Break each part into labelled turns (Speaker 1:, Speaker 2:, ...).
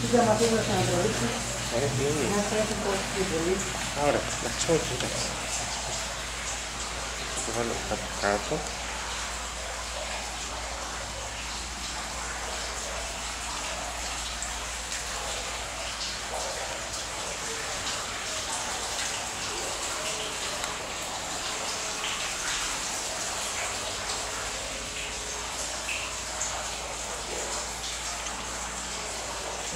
Speaker 1: Κοίτα μα θέλω να το ρίξεις.
Speaker 2: Ε, τι είναι.
Speaker 1: Να στρέφει πολύ πιο πολύ.
Speaker 2: Α, Ωραία, εντάξει, όχι, εντάξει. Το βάλω κάτω κάτω.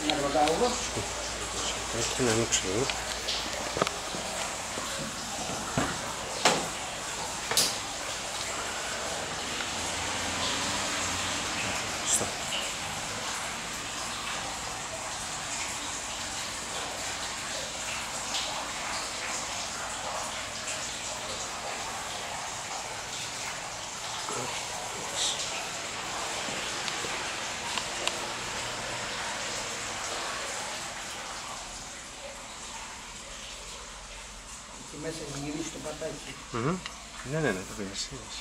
Speaker 1: Να το ρωτάω εγώ.
Speaker 2: Πρέπει να ανοίξω εδώ. Στο.
Speaker 1: Εκεί μέσα έχει γυρίσει το πατάκι.
Speaker 2: Μμμ. Ναι, ναι, ναι, το πήρες. είδες.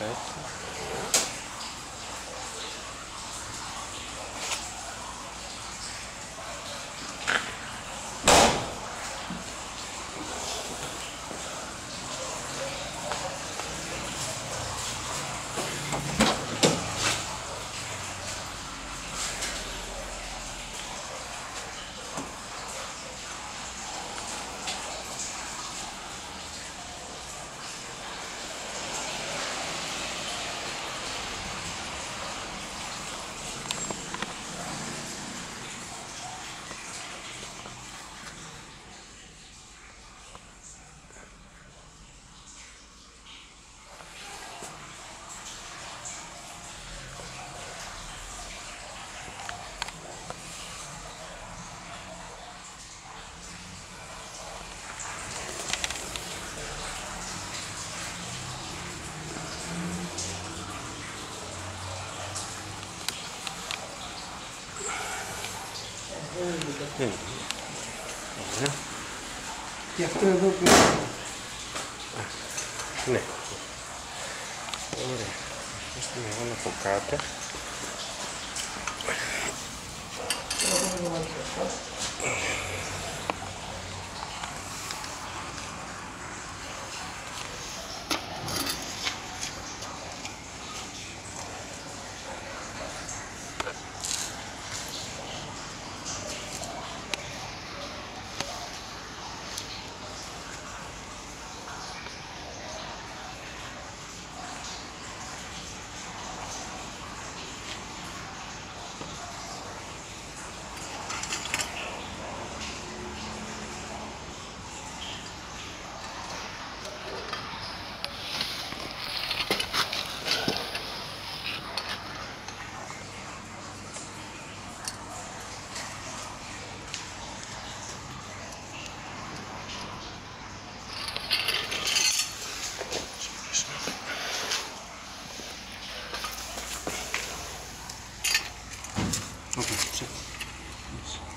Speaker 2: Εντάξει. Ναι. Ωραία.
Speaker 1: Και αυτό εδώ που
Speaker 2: Ναι. Ωραία. Ώστε να βάλω από κάτω.
Speaker 1: Τώρα Yes.